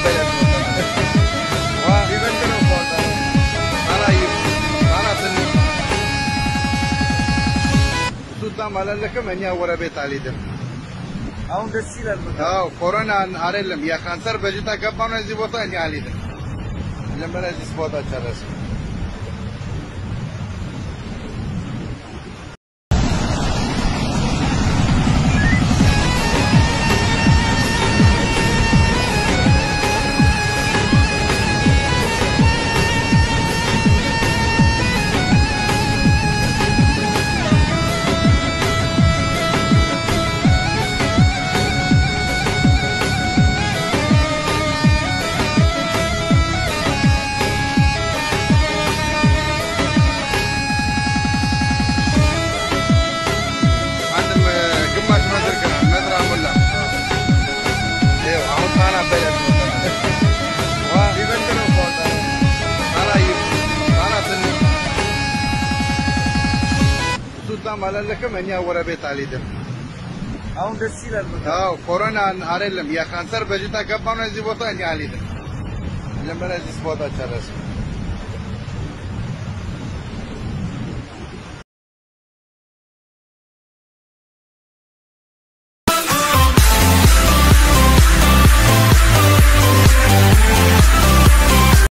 అబ్బాయి አላለክም። እኛ ወረቤት አልሄድም። አሁን ደስ ይላል። አዎ ኮሮና አይደለም ያ ካንሰር በሽታ ገባ ነው እዚህ ቦታ እኛ አልሄድም። መጀመሪያ እዚህ ቦታ ጨረስኩ። ሱልጣን አላለክም። እኛ ወደ ቤት አልሄድም። አሁን ደስ ይላል። አዎ ኮሮና አይደለም የካንሰር በሽታ ገባ ነው እዚህ ቦታ እኛ አልሄድም። መጀመሪያ እዚህ ቦታ ጨረስ